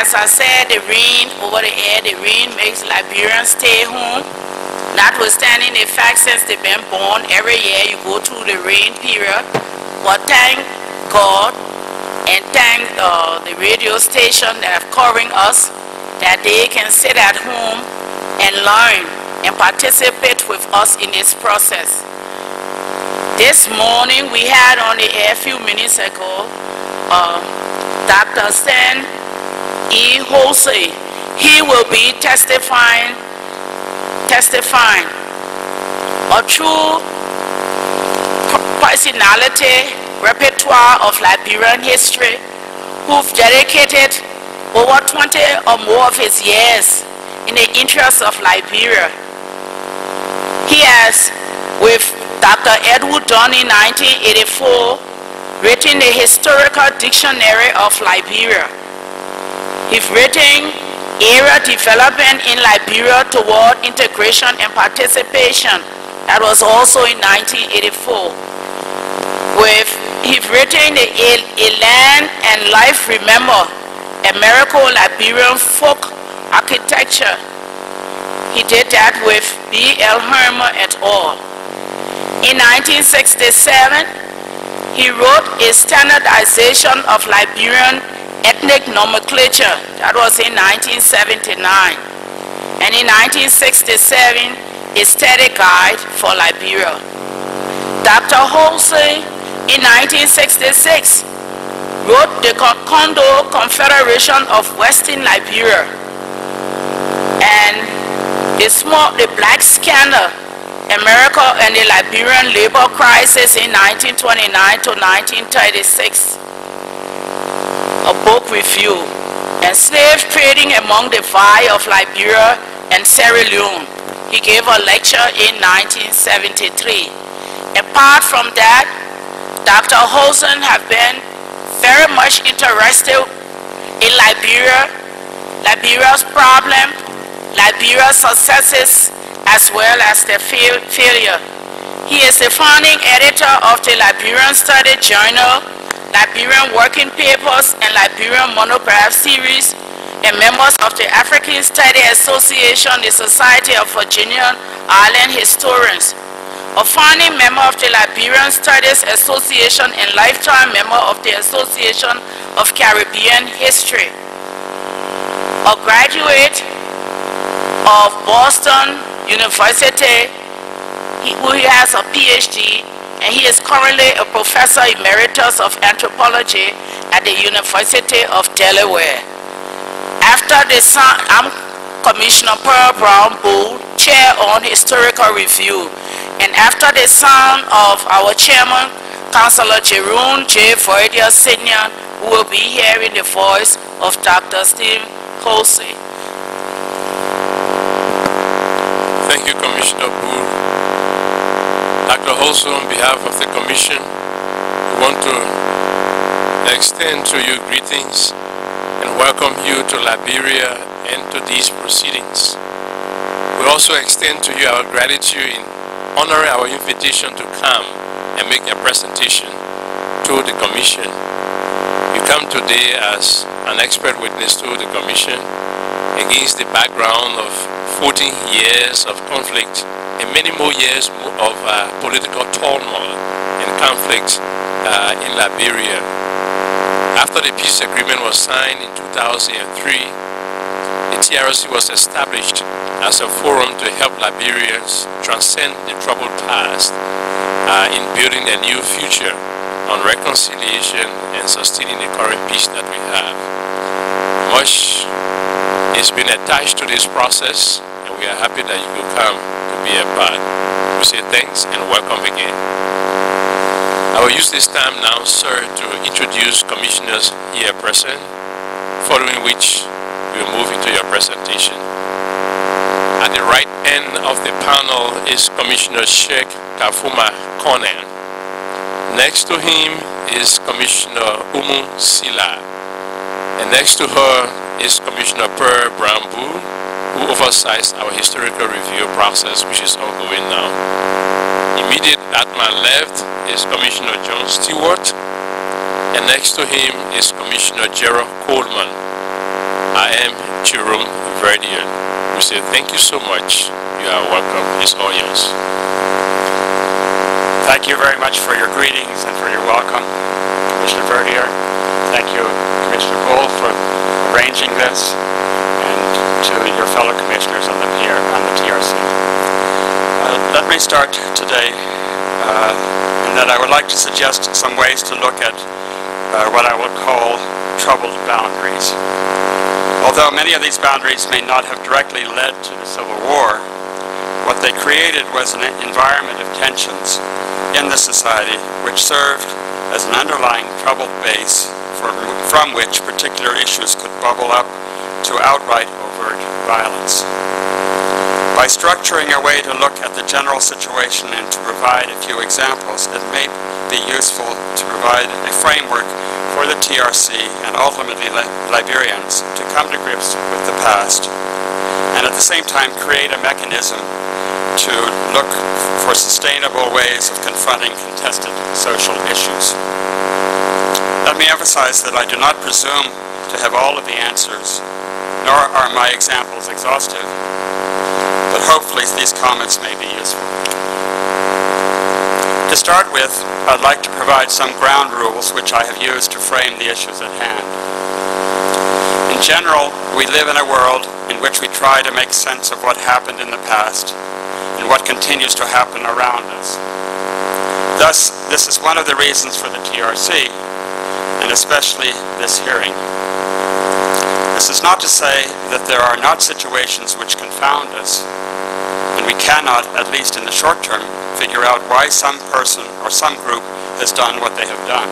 as I said, the rain over the air, the rain makes Liberians stay home. Notwithstanding the fact since they've been born, every year you go through the rain period. But thank God and thank uh, the radio station that are covering us that they can sit at home and learn and participate with us in this process. This morning we had on the air a few minutes ago uh, Dr. Svend E. Holsoe. He will be testifying, testifying a true personality, repertoire of Liberian history who've dedicated over 20 or more of his years in the interests of Liberia. He has, with Dr. Elwood Dunn in 1984, written the Historical Dictionary of Liberia. He's written Area Development in Liberia toward Integration and Participation. That was also in 1984. With he's written the A, Land and Life Remember, Americo-Liberian Folk Architecture. He did that with B.L. Herman et al. In 1967, he wrote a standardization of Liberian ethnic nomenclature. That was in 1979. And in 1967, a study guide for Liberia. Dr. Holsoe in 1966 wrote the Kondo Confederation of Western Liberia and the small, the black scandal, America and the Liberian labor crisis in 1929 to 1936. A book review and slave trading among the Vai of Liberia and Sierra Leone. He gave a lecture in 1973. Apart from that, Dr. Holsoe have been very much interested in Liberia, Liberia's problem, Liberia's successes, as well as their fail failure. He is the founding editor of the Liberian Study Journal, Liberian Working Papers, and Liberian Monograph Series, and members of the African Study Association, the Society of Virginia Island Historians a founding member of the Liberian Studies Association and lifetime member of the Association of Caribbean History. A graduate of Boston University, who has a PhD, and he is currently a professor emeritus of anthropology at the University of Delaware. After the sound, I'm Commissioner Pearl Brown Bull, Chair on Historical Review, and after the sound of our chairman, Councillor Jerome J. Verdier Sr., who will be hearing the voice of Dr. Steve Holsoe. Thank you, Commissioner Bull. Dr. Holsoe, on behalf of the Commission, we want to extend to you greetings and welcome you to Liberia and to these proceedings. We also extend to you our gratitude in honoring our invitation to come and make a presentation to the Commission. You come today as an expert witness to the Commission against the background of 14 years of conflict and many more years of uh, political turmoil and conflict uh, in Liberia. After the peace agreement was signed in 2003, the TRC was established as a forum to help Liberians transcend the troubled past uh, in building a new future on reconciliation and sustaining the current peace that we have. Much has been attached to this process and we are happy that you could come to be a part. We say thanks and welcome again. I will use this time now, sir, to introduce commissioners here present, following which we'll move into your presentation. At the right end of the panel is Commissioner Sheikh Kafumba Konneh. Next to him is Commissioner Oumu Syllah. And next to her is Commissioner Per Brambu, who oversights our historical review process, which is ongoing now. Immediate at my left is Commissioner John Stewart, and next to him is Commissioner Gerald Coleman. I am Jerome Verdier. We say thank you so much. You are welcome. It's all. Thank you very much for your greetings and for your welcome, Commissioner Verdier. Thank you, arranging this, and to your fellow commissioners on the PR, on the TRC. Uh, let me start today uh, in that I would like to suggest some ways to look at uh, what I will call troubled boundaries. Although many of these boundaries may not have directly led to the Civil War, what they created was an environment of tensions in the society which served as an underlying troubled base from which particular issues could bubble up to outright overt violence. By structuring a way to look at the general situation and to provide a few examples, it may be useful to provide a framework for the TRC and ultimately Liberians to come to grips with the past and at the same time create a mechanism to look for sustainable ways of confronting contested social issues. Let me emphasize that I do not presume to have all of the answers, nor are my examples exhaustive, but hopefully these comments may be useful. To start with, I'd like to provide some ground rules which I have used to frame the issues at hand. In general, we live in a world in which we try to make sense of what happened in the past and what continues to happen around us. Thus, this is one of the reasons for the TRC, and especially this hearing. This is not to say that there are not situations which confound us, and we cannot, at least in the short term, figure out why some person or some group has done what they have done.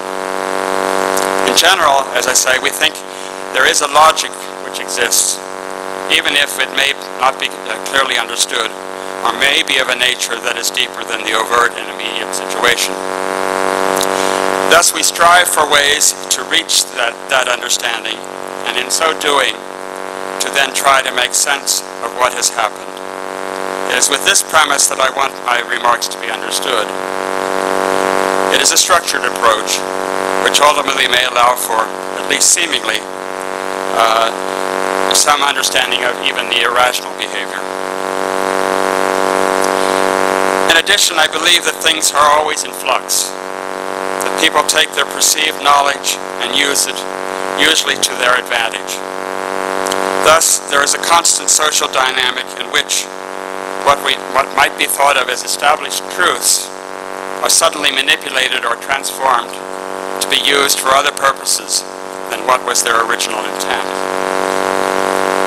In general, as I say, we think there is a logic which exists, even if it may not be clearly understood, or may be of a nature that is deeper than the overt and immediate situation. Thus, we strive for ways to reach that, that understanding, and in so doing, to then try to make sense of what has happened. It is with this premise that I want my remarks to be understood. It is a structured approach, which ultimately may allow for, at least seemingly, uh, some understanding of even the irrational behavior. In addition, I believe that things are always in flux, that people take their perceived knowledge and use it, usually to their advantage. Thus, there is a constant social dynamic in which what, we, what might be thought of as established truths are suddenly manipulated or transformed to be used for other purposes than what was their original intent.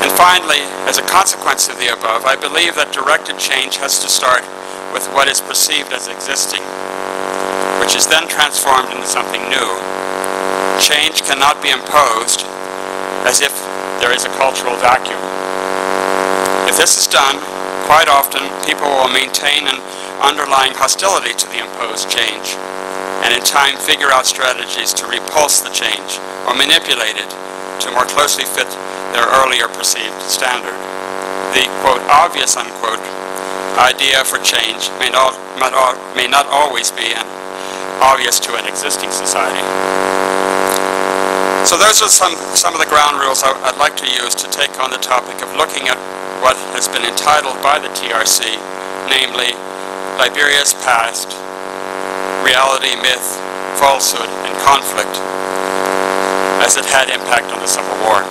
And finally, as a consequence of the above, I believe that directed change has to start with what is perceived as existing, which is then transformed into something new. Change cannot be imposed as if there is a cultural vacuum. If this is done, Quite often, people will maintain an underlying hostility to the imposed change, and in time figure out strategies to repulse the change or manipulate it to more closely fit their earlier perceived standard. The, quote, obvious, unquote, idea for change may not, may not always be obvious to an existing society. So those are some, some of the ground rules I'd like to use to take on the topic of looking at what has been entitled by the TRC, namely Liberia's past, reality, myth, falsehood, and conflict, as it had impact on the Civil War.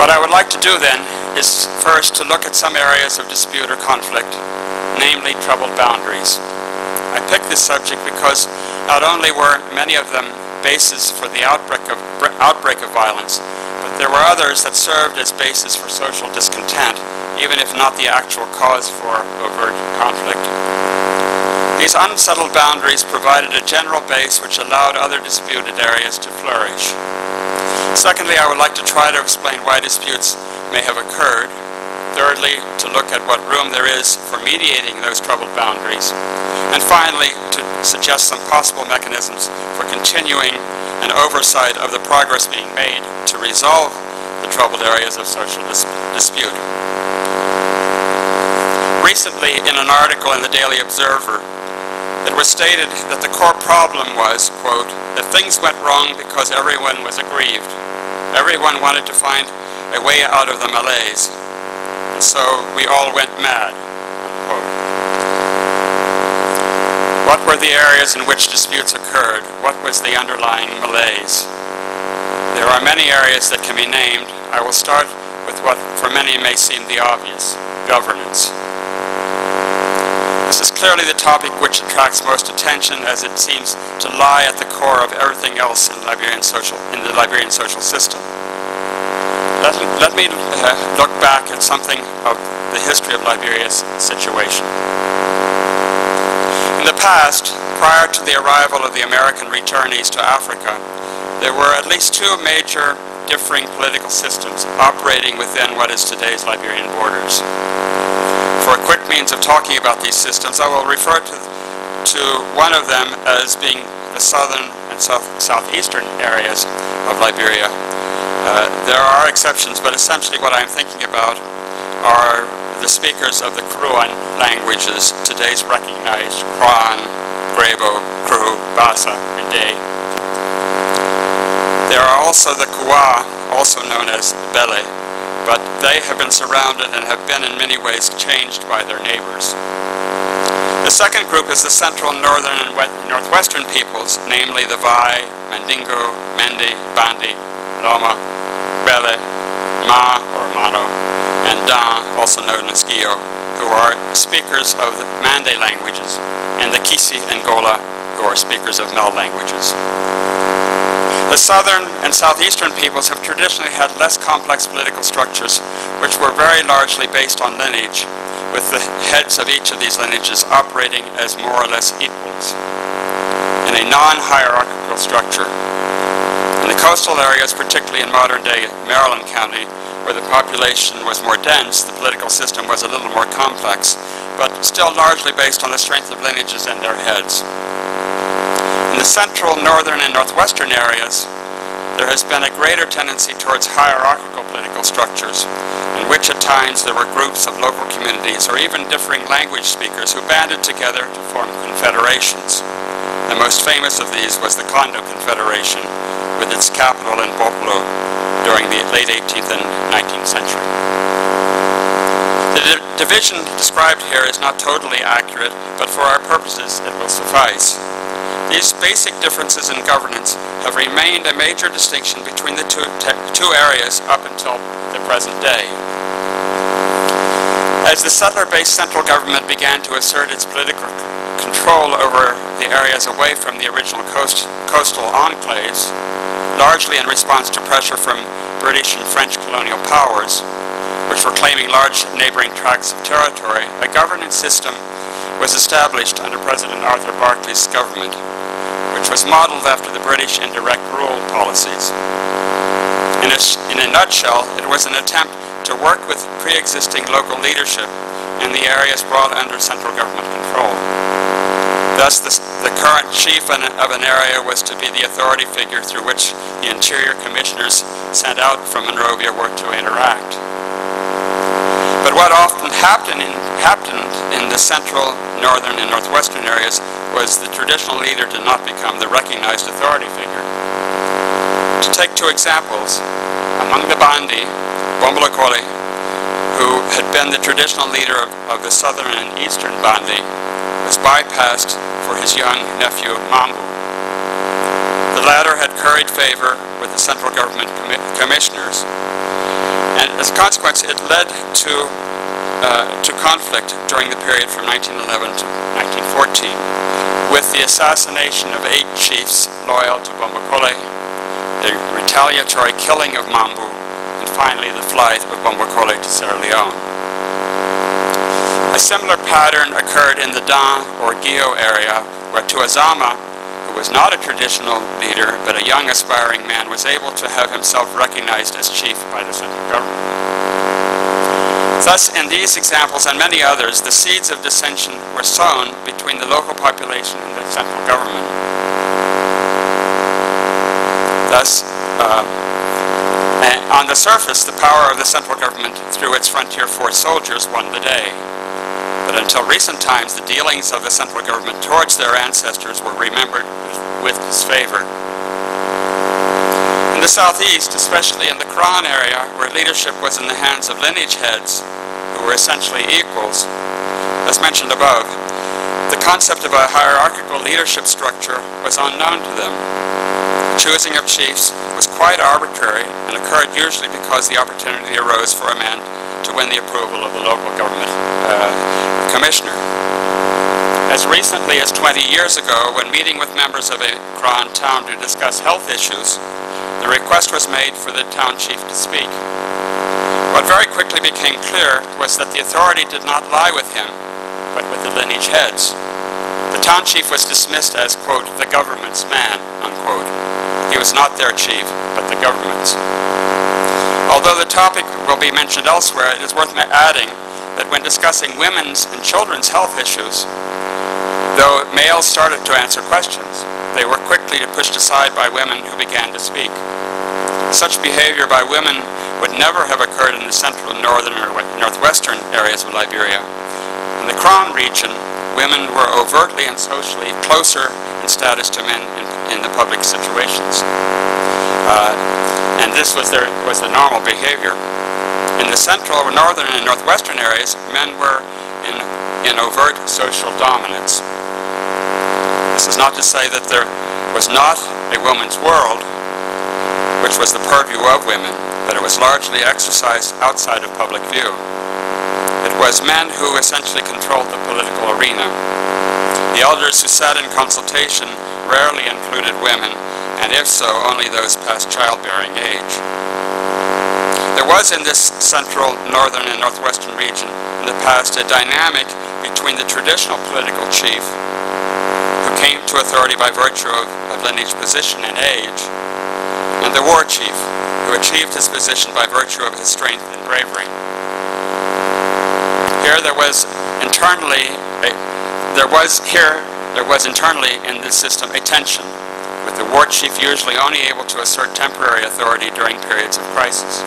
What I would like to do then is first to look at some areas of dispute or conflict, namely troubled boundaries. I picked this subject because not only were many of them bases for the outbreak of, outbreak of violence, but there were others that served as bases for social discontent, even if not the actual cause for overt conflict. These unsettled boundaries provided a general base which allowed other disputed areas to flourish. Secondly, I would like to try to explain why disputes may have occurred. Thirdly, to look at what room there is for mediating those troubled boundaries. And finally, to suggest some possible mechanisms for continuing an oversight of the progress being made to resolve the troubled areas of social dis dispute. Recently, in an article in the Daily Observer, it was stated that the core problem was, quote, that things went wrong because everyone was aggrieved. Everyone wanted to find a way out of the malaise. So we all went mad. unquote. What were the areas in which disputes occurred? What was the underlying malaise? There are many areas that can be named. I will start with what for many may seem the obvious, governance. This is clearly the topic which attracts most attention as it seems to lie at the core of everything else in, Liberian social, in the Liberian social system. Let, let me uh, look back at something of the history of Liberia's situation. In the past, prior to the arrival of the American returnees to Africa, there were at least two major differing political systems operating within what is today's Liberian borders. For a quick means of talking about these systems, I will refer to, to one of them as being the southern and south, southeastern areas of Liberia. Uh, there are exceptions, but essentially what I'm thinking about are the speakers of the Kruan languages, today's recognized Krahn, Grebo, Kru, Basa, and Day. There are also the Kwa, also known as Bele, but they have been surrounded and have been in many ways changed by their neighbors. The second group is the central, northern, and west, northwestern peoples, namely the Vai, Mandingo, Mende, Bandi, Loma, Bele, Ma or Mano, and Dan, also known as Gio, who are speakers of the Mande languages, and the Kisi and Gola, who are speakers of Mel languages. The southern and southeastern peoples have traditionally had less complex political structures, which were very largely based on lineage, with the heads of each of these lineages operating as more or less equals in a non-hierarchical structure. Coastal areas, particularly in modern-day Maryland County, where the population was more dense, the political system was a little more complex, but still largely based on the strength of lineages and their heads. In the central, northern, and northwestern areas, there has been a greater tendency towards hierarchical political structures, in which at times there were groups of local communities or even differing language speakers who banded together to form confederations. The most famous of these was the Kondo Confederation, with its capital in Bopolu during the late 18th and 19th century. The di division described here is not totally accurate, but for our purposes it will suffice. These basic differences in governance have remained a major distinction between the two, two areas up until the present day. As the settler-based central government began to assert its political control over the areas away from the original coast, coastal enclaves, largely in response to pressure from British and French colonial powers, which were claiming large neighboring tracts of territory, a governance system was established under President Arthur Barclay's government, which was modeled after the British indirect rule policies. In a, in a nutshell, it was an attempt to work with pre-existing local leadership in the areas brought under central government control. Thus, the, the current chief of an area was to be the authority figure through which the interior commissioners sent out from Monrovia were to interact. But what often happened in, happened in the central, northern, and northwestern areas was the traditional leader did not become the recognized authority figure. To take two examples, among the Bandi, Bombolokole, who had been the traditional leader of, of the southern and eastern Bandi, was bypassed for his young nephew Mambu. The latter had curried favor with the central government commi commissioners, and as a consequence, it led to, uh, to conflict during the period from 1911 to 1914, with the assassination of eight chiefs loyal to Bombokole, the retaliatory killing of Mambu, and finally the flight of Bombokole to Sierra Leone. A similar pattern occurred in the Dan or Gio area, where Tuazama, who was not a traditional leader but a young aspiring man, was able to have himself recognized as chief by the central government. Thus, in these examples and many others, the seeds of dissension were sown between the local population and the central government. Thus, uh, on the surface, the power of the central government through its frontier force soldiers won the day. But until recent times, the dealings of the central government towards their ancestors were remembered with disfavor. In the southeast, especially in the Krahn area, where leadership was in the hands of lineage heads, who were essentially equals, as mentioned above, the concept of a hierarchical leadership structure was unknown to them. The choosing of chiefs was quite arbitrary and occurred usually because the opportunity arose for a man to win the approval of the local government uh, commissioner. As recently as 20 years ago, when meeting with members of a Krahn town to discuss health issues, the request was made for the town chief to speak. What very quickly became clear was that the authority did not lie with him, but with the lineage heads. The town chief was dismissed as, quote, the government's man, unquote. He was not their chief, but the government's. Although the topic will be mentioned elsewhere, it is worth adding that when discussing women's and children's health issues, though males started to answer questions, they were quickly pushed aside by women who began to speak. Such behavior by women would never have occurred in the central, northern, or northwestern areas of Liberia. In the Krahn region, women were overtly and socially closer in status to men in, in the public situations. Uh, this was, their, was the normal behavior. In the central, northern, and northwestern areas, men were in, in overt social dominance. This is not to say that there was not a woman's world, which was the purview of women, but it was largely exercised outside of public view. It was men who essentially controlled the political arena. The elders who sat in consultation rarely included women, and if so, only those past childbearing age. There was in this central, northern, and northwestern region in the past a dynamic between the traditional political chief, who came to authority by virtue of, of lineage position and age, and the war chief, who achieved his position by virtue of his strength and bravery. Here there was internally, a, there was here, there was internally in this system a tension with the war chief usually only able to assert temporary authority during periods of crisis.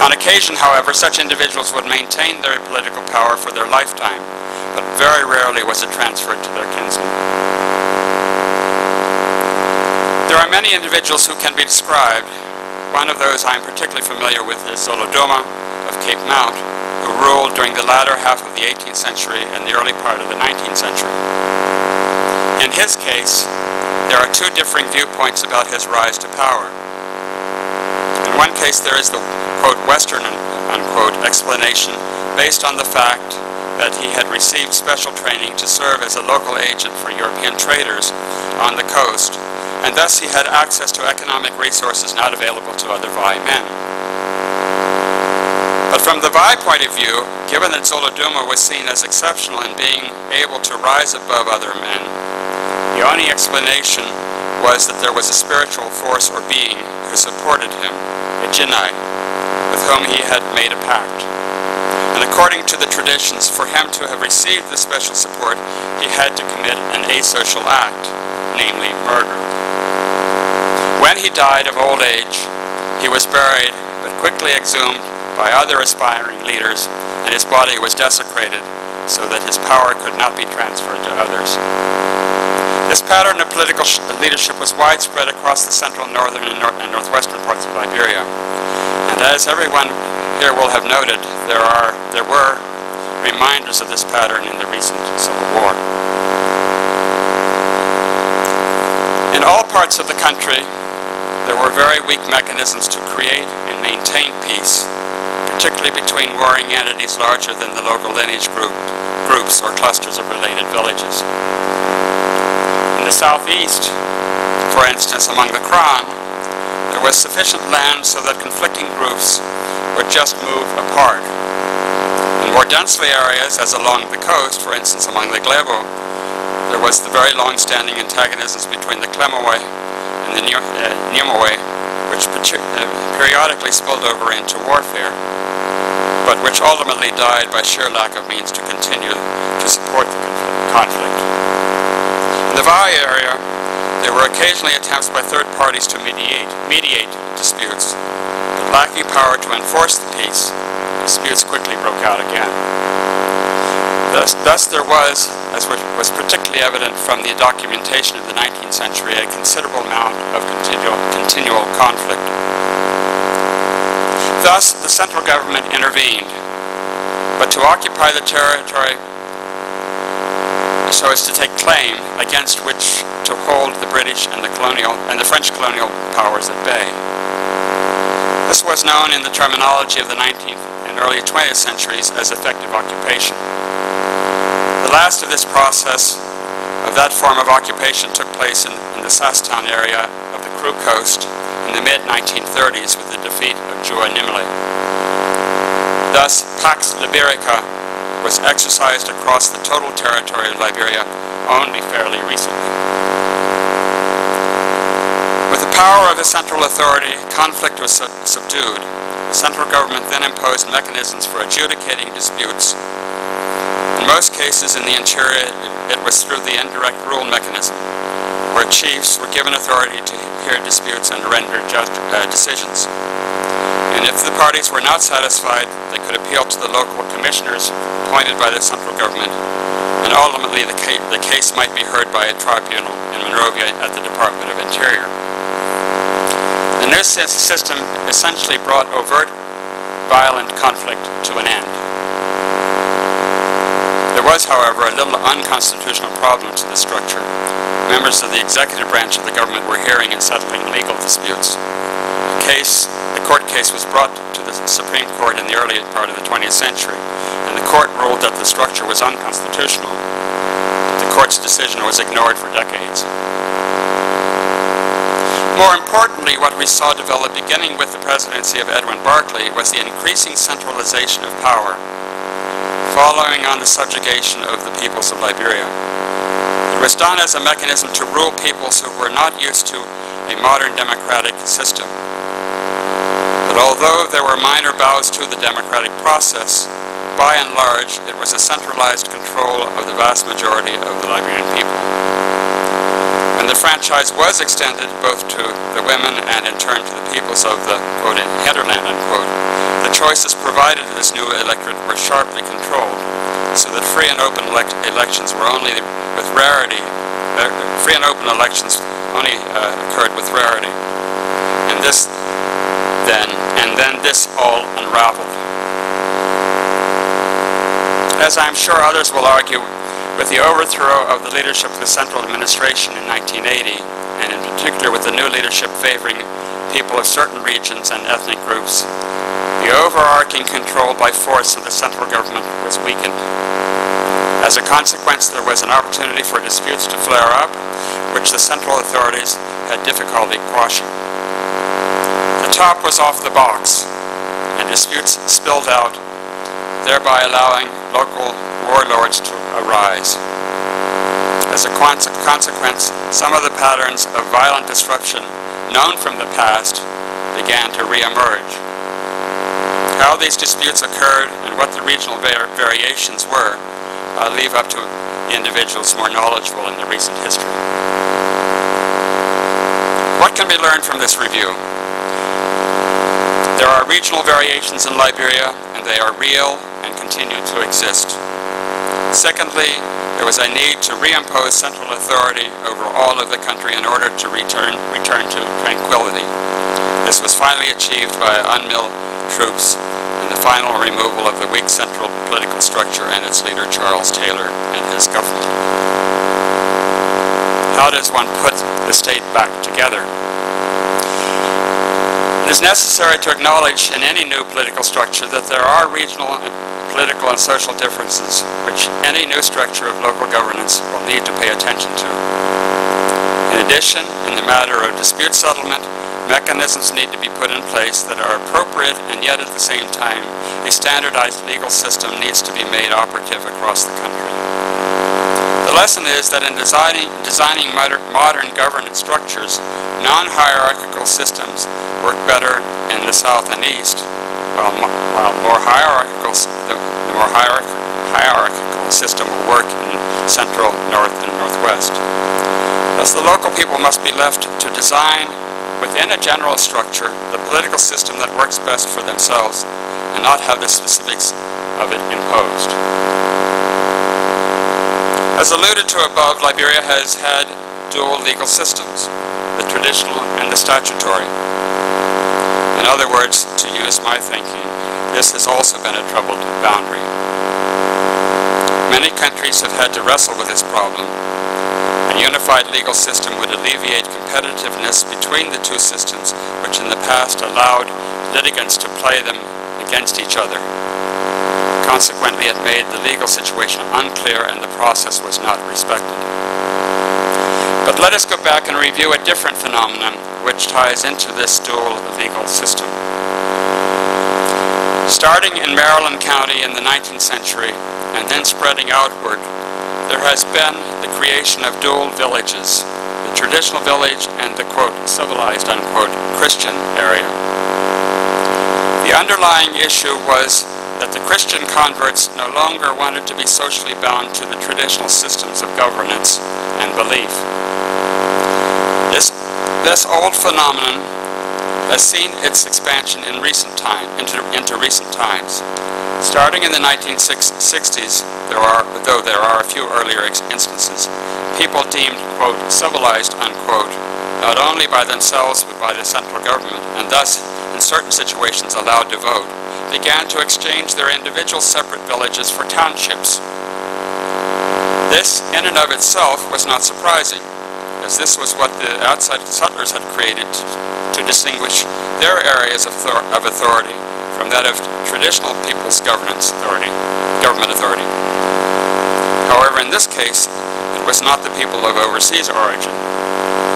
On occasion, however, such individuals would maintain their political power for their lifetime, but very rarely was it transferred to their kinsmen. There are many individuals who can be described. One of those I am particularly familiar with is Zoloduma of Cape Mount, who ruled during the latter half of the 18th century and the early part of the 19th century. In his case, there are two differing viewpoints about his rise to power. In one case, there is the, quote, Western, unquote, explanation based on the fact that he had received special training to serve as a local agent for European traders on the coast, and thus he had access to economic resources not available to other Vai men. But from the Vai point of view, given that Zoloduma was seen as exceptional in being able to rise above other men, the only explanation was that there was a spiritual force or being who supported him, a Jinai, with whom he had made a pact. And according to the traditions, for him to have received this special support, he had to commit an asocial act, namely murder. When he died of old age, he was buried, but quickly exhumed by other aspiring leaders, and his body was desecrated so that his power could not be transferred to others. This pattern of political leadership was widespread across the central, northern, and, nor and northwestern parts of Liberia. And as everyone here will have noted, there, are, there were reminders of this pattern in the recent Civil War. In all parts of the country, there were very weak mechanisms to create and maintain peace, particularly between warring entities larger than the local lineage group, groups or clusters of related villages the southeast, for instance, among the Krahn, there was sufficient land so that conflicting groups would just move apart. In more densely areas, as along the coast, for instance among the Grebo, there was the very long-standing antagonisms between the Klemowe and the Nimowe, which uh, periodically spilled over into warfare, but which ultimately died by sheer lack of means to continue to support the conflict. Vai area, there were occasionally attempts by third parties to mediate, mediate disputes, but lacking power to enforce the peace, disputes quickly broke out again. Thus, thus there was, as was particularly evident from the documentation of the 19th century, a considerable amount of continual, continual conflict. Thus, the central government intervened, but to occupy the territory so as to take claim against which to hold the British and the colonial and the French colonial powers at bay. This was known in the terminology of the 19th and early 20th centuries as effective occupation. The last of this process of that form of occupation took place in, in the Sasstown area of the Kru Coast in the mid-1930s with the defeat of Jua Nimile. Thus, Pax Liberica was exercised across the total territory of Liberia only fairly recently. With the power of the central authority, conflict was subdued. The central government then imposed mechanisms for adjudicating disputes in most cases in the interior, it was through the indirect rule mechanism, where chiefs were given authority to hear disputes and render just, uh, decisions. And if the parties were not satisfied, they could appeal to the local commissioners appointed by the central government, and ultimately the, ca the case might be heard by a tribunal in Monrovia at the Department of Interior. The new system essentially brought overt violent conflict to an end. There was, however, a little unconstitutional problem to the structure. Members of the executive branch of the government were hearing and settling legal disputes. The case, the court case was brought to the Supreme Court in the early part of the 20th century, and the court ruled that the structure was unconstitutional. The court's decision was ignored for decades. More importantly, what we saw develop beginning with the presidency of Edwin Barclay was the increasing centralization of power following on the subjugation of the peoples of Liberia. It was done as a mechanism to rule peoples who were not used to a modern democratic system. But although there were minor bows to the democratic process, by and large, it was a centralized control of the vast majority of the Liberian people. And the franchise was extended both to the women and in turn to the peoples of the, quote, hinterland, unquote, the choices provided to this new electorate were sharply controlled, so that free and open elect elections were only with rarity, uh, free and open elections only uh, occurred with rarity. And this then, and then this all unraveled. As I'm sure others will argue, with the overthrow of the leadership of the central administration in 1980, and in particular with the new leadership favoring people of certain regions and ethnic groups, the overarching control by force of the central government was weakened. As a consequence, there was an opportunity for disputes to flare up, which the central authorities had difficulty quashing. The top was off the box, and disputes spilled out, thereby allowing local warlords to arise. As a consequence, some of the patterns of violent disruption known from the past began to re-emerge. How these disputes occurred and what the regional var variations were, I'll leave up to individuals more knowledgeable in the recent history. What can be learned from this review? There are regional variations in Liberia, and they are real and continue to exist. Secondly, there was a need to reimpose central authority over all of the country in order to return, return to tranquility. This was finally achieved by UNMIL troops and the final removal of the weak central political structure and its leader Charles Taylor and his government. How does one put the state back together? It is necessary to acknowledge in any new political structure that there are regional political and social differences which any new structure of local governance will need to pay attention to. In addition, in the matter of dispute settlement, Mechanisms need to be put in place that are appropriate and yet at the same time a standardized legal system needs to be made operative across the country. The lesson is that in designing, designing modern governance structures, non-hierarchical systems work better in the South and East, while, while more hierarchical, the, the more hierarchical, hierarchical system will work in Central, North, and Northwest. Thus, the local people must be left to design within a general structure the political system that works best for themselves and not have the specifics of it imposed. As alluded to above, Liberia has had dual legal systems, the traditional and the statutory. In other words, to use my thinking, this has also been a troubled boundary. Many countries have had to wrestle with this problem. A unified legal system would alleviate competitiveness between the two systems, which in the past allowed litigants to play them against each other. Consequently, it made the legal situation unclear and the process was not respected. But let us go back and review a different phenomenon which ties into this dual legal system. Starting in Maryland County in the 19th century and then spreading outward, there has been the creation of dual villages, the traditional village and the quote, civilized unquote, Christian area. The underlying issue was that the Christian converts no longer wanted to be socially bound to the traditional systems of governance and belief. This, this old phenomenon has seen its expansion in recent time, into, into recent times. Starting in the 1960s, there are, though there are a few earlier instances, people deemed, quote, civilized, unquote, not only by themselves but by the central government, and thus, in certain situations, allowed to vote, began to exchange their individual separate villages for townships. This, in and of itself, was not surprising, as this was what the outside settlers had created to distinguish their areas of, of authority from that of traditional people's governance authority, government authority. However, in this case, it was not the people of overseas origin,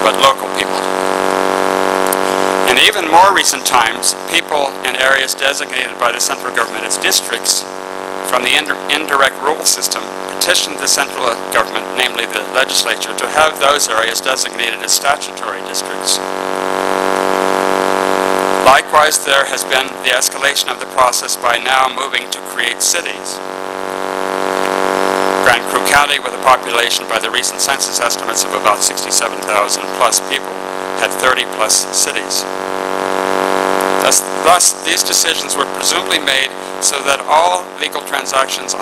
but local people. In even more recent times, people in areas designated by the central government as districts from the indirect rule system petitioned the central government, namely the legislature, to have those areas designated as statutory districts. Likewise, there has been the escalation of the process by now moving to create cities. Grand Kru County, with a population by the recent census estimates of about 67,000 plus people, had 30 plus cities. Thus, thus, these decisions were presumably made so that all legal transactions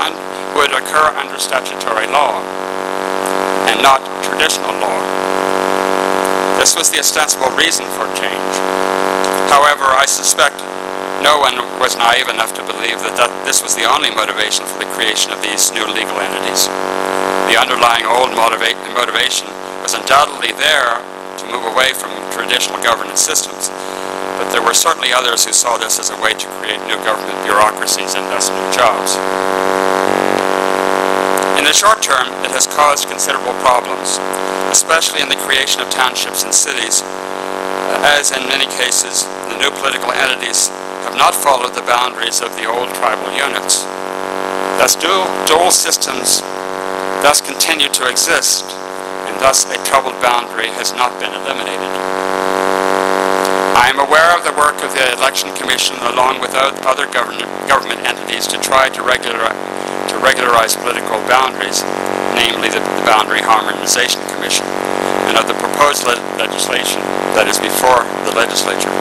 would occur under statutory law and not traditional law. This was the ostensible reason for change. However, I suspect no one was naive enough to believe that, that this was the only motivation for the creation of these new legal entities. The underlying old motiva motivation was undoubtedly there to move away from traditional governance systems, but there were certainly others who saw this as a way to create new government bureaucracies and thus new jobs. In the short term, it has caused considerable problems, especially in the creation of townships and cities, as in many cases, the new political entities have not followed the boundaries of the old tribal units. Thus, dual, dual systems thus continue to exist, thus a troubled boundary has not been eliminated. I am aware of the work of the Election Commission along with other government, government entities to try to, regular, to regularize political boundaries, namely the, the Boundary Harmonization Commission, and of the proposed le legislation that is before the legislature.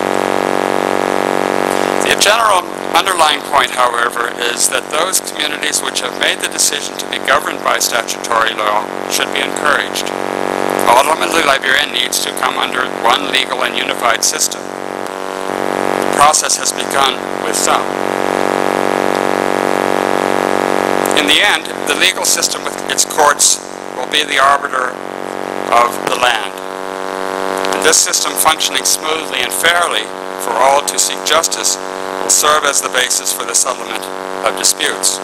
The general underlying point, however, is that those communities which have made the decision to be governed by statutory law should be encouraged. Ultimately, Liberia needs to come under one legal and unified system. The process has begun with some. In the end, the legal system with its courts will be the arbiter of the land. And this system functioning smoothly and fairly for all to seek justice will serve as the basis for the settlement of disputes.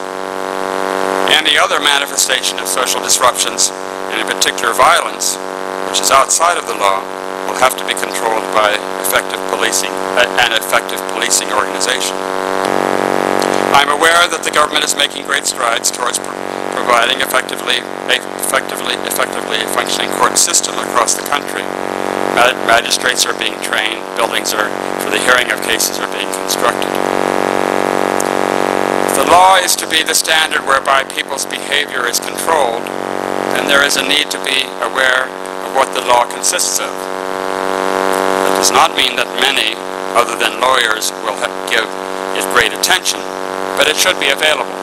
Any other manifestation of social disruptions, and in particular violence, which is outside of the law will have to be controlled by effective policing, an effective policing organization. I'm aware that the government is making great strides towards pro providing effectively, effectively, effectively functioning court system across the country. Mag magistrates are being trained, buildings are, for the hearing of cases are being constructed. If the law is to be the standard whereby people's behavior is controlled, then there is a need to be aware what the law consists of. That does not mean that many, other than lawyers, will give it great attention, but it should be available.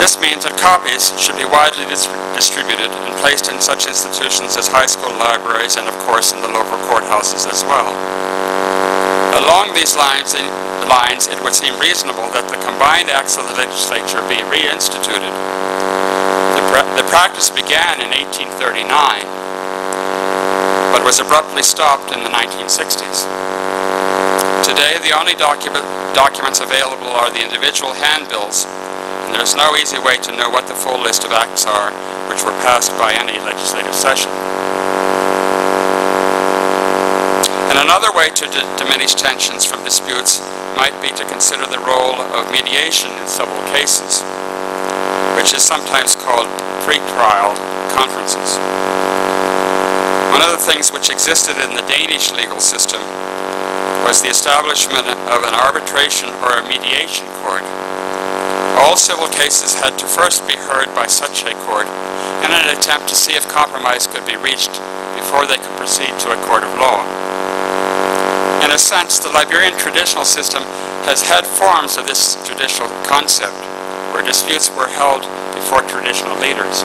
This means that copies should be widely dis distributed and placed in such institutions as high school libraries and of course in the local courthouses as well. Along these lines, lines, it would seem reasonable that the combined acts of the legislature be reinstituted. The, practice began in 1839, but was abruptly stopped in the 1960s. Today, the only document, documents available are the individual handbills, and there is no easy way to know what the full list of acts are which were passed by any legislative session. And another way to diminish tensions from disputes might be to consider the role of mediation in civil cases, which is sometimes called pre-trial conferences. One of the things which existed in the Danish legal system was the establishment of an arbitration or a mediation court. All civil cases had to first be heard by such a court in an attempt to see if compromise could be reached before they could proceed to a court of law. In a sense, the Liberian traditional system has had forms of this judicial concept, where disputes were held before traditional leaders.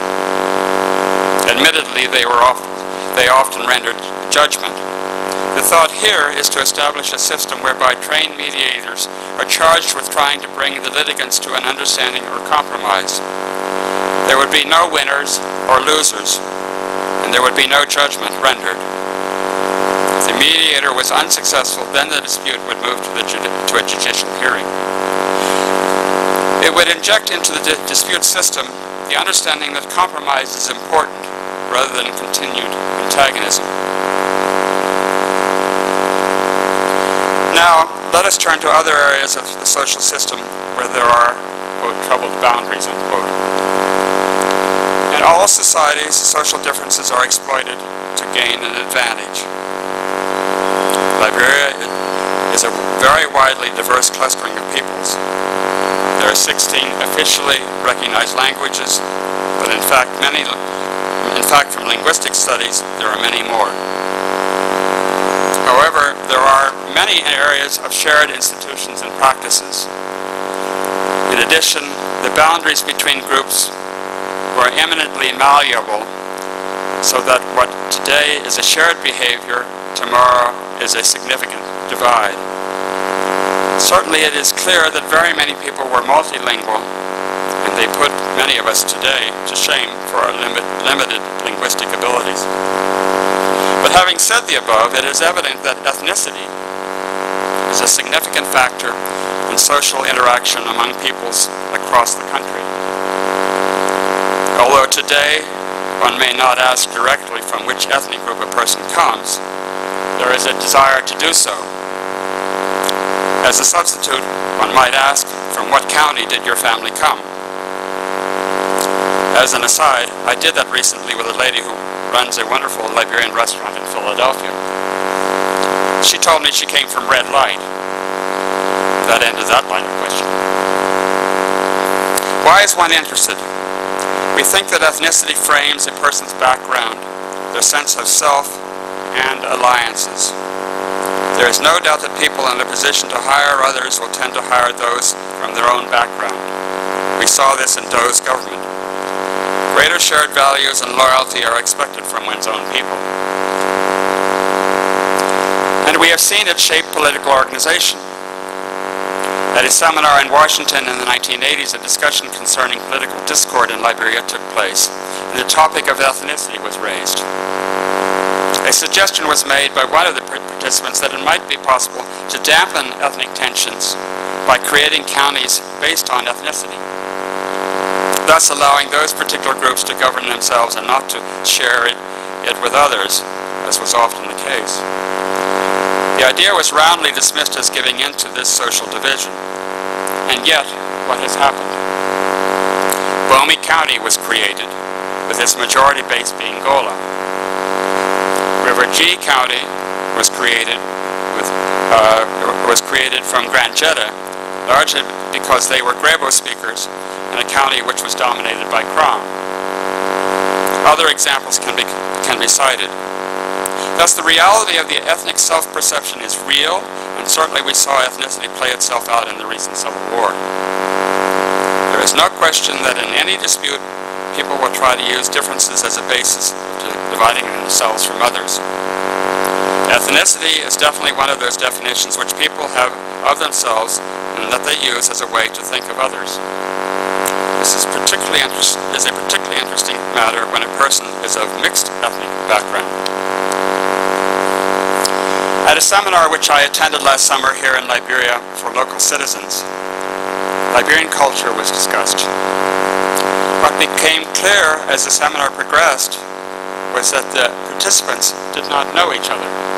Admittedly, they, were often, they often rendered judgment. The thought here is to establish a system whereby trained mediators are charged with trying to bring the litigants to an understanding or compromise. There would be no winners or losers, and there would be no judgment rendered. If the mediator was unsuccessful, then the dispute would move to, the to a judicial hearing. It would inject into the di dispute system the understanding that compromise is important rather than continued antagonism. Now, let us turn to other areas of the social system where there are, quote, troubled boundaries, unquote. In all societies, social differences are exploited to gain an advantage. Liberia is a very widely diverse clustering of peoples. There are 16 officially recognized languages, but in fact, many, in fact, from linguistic studies, there are many more. However, there are many areas of shared institutions and practices. In addition, the boundaries between groups were eminently malleable so that what today is a shared behavior tomorrow is a significant divide. Certainly it is clear that very many people were multilingual, and they put many of us today to shame for our limit, limited linguistic abilities. But having said the above, it is evident that ethnicity is a significant factor in social interaction among peoples across the country. Although today one may not ask directly from which ethnic group a person comes, there is a desire to do so. As a substitute, one might ask, from what county did your family come? As an aside, I did that recently with a lady who runs a wonderful Liberian restaurant in Philadelphia. She told me she came from Red Light. That ended that line of question. Why is one interested? We think that ethnicity frames a person's background, their sense of self, and alliances. There is no doubt that people in a position to hire others will tend to hire those from their own background. We saw this in Doe's government. Greater shared values and loyalty are expected from one's own people. And we have seen it shape political organization. At a seminar in Washington in the 1980s, a discussion concerning political discord in Liberia took place, and the topic of ethnicity was raised. A suggestion was made by one of the that it might be possible to dampen ethnic tensions by creating counties based on ethnicity, thus allowing those particular groups to govern themselves and not to share it, it with others, as was often the case. The idea was roundly dismissed as giving in to this social division. And yet, what has happened? Bomi County was created, with its majority base being Gola. River Gee County was created with uh, was created from Grand Gedeh, largely because they were Grebo speakers in a county which was dominated by Krahn. Other examples can be can be cited. Thus, the reality of the ethnic self-perception is real, and certainly we saw ethnicity play itself out in the recent Civil War. There is no question that in any dispute, people will try to use differences as a basis to dividing themselves from others. Ethnicity is definitely one of those definitions which people have of themselves and that they use as a way to think of others. This is, particularly is a particularly interesting matter when a person is of mixed ethnic background. At a seminar which I attended last summer here in Liberia for local citizens, Liberian culture was discussed. What became clear as the seminar progressed was that the participants did not know each other.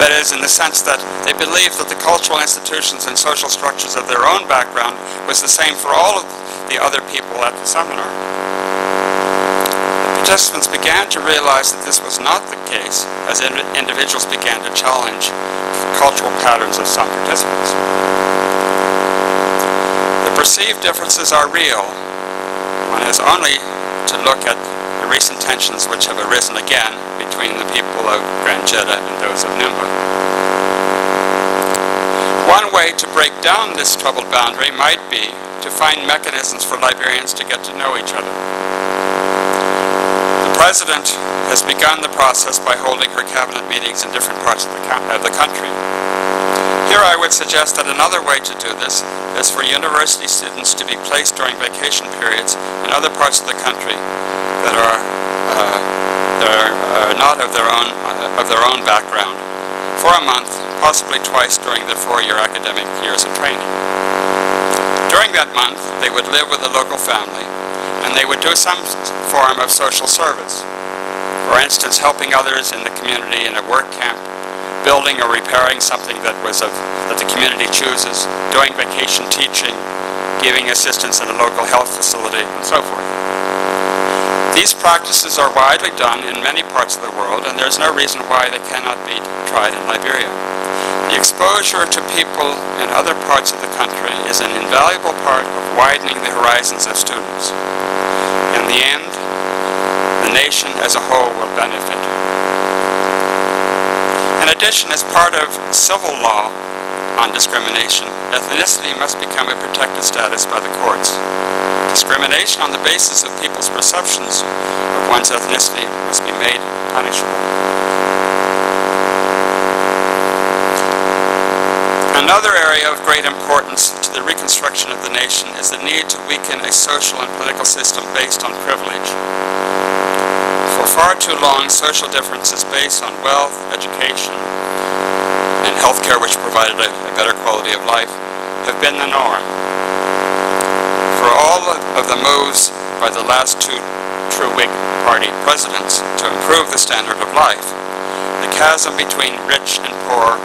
That is, in the sense that they believed that the cultural institutions and social structures of their own background was the same for all of the other people at the seminar. The participants began to realize that this was not the case as individuals began to challenge cultural patterns of some participants The perceived differences are real. One has only to look at the recent tensions which have arisen again between the people of Grand Gedeh and those of Nimba. One way to break down this troubled boundary might be to find mechanisms for Liberians to get to know each other. The President has begun the process by holding her cabinet meetings in different parts of the, of the country. Here I would suggest that another way to do this is for university students to be placed during vacation periods in other parts of the country that are, uh, that are uh, not of their, own, uh, of their own background for a month, possibly twice during their four-year academic years of training. During that month, they would live with a local family and they would do some form of social service. For instance, helping others in the community in a work camp building or repairing something that was of that the community chooses, doing vacation teaching, giving assistance in a local health facility, and so forth. These practices are widely done in many parts of the world, and there's no reason why they cannot be tried in Liberia. The exposure to people in other parts of the country is an invaluable part of widening the horizons of students. In the end, the nation as a whole will benefit addition, as part of civil law on discrimination, ethnicity must become a protected status by the courts. Discrimination on the basis of people's perceptions of one's ethnicity must be made punishable. Another area of great importance to the reconstruction of the nation is the need to weaken a social and political system based on privilege. For far too long, social differences based on wealth, education, and healthcare, which provided a, a better quality of life, have been the norm. For all of the moves by the last two true Whig Party presidents to improve the standard of life, the chasm between rich and poor,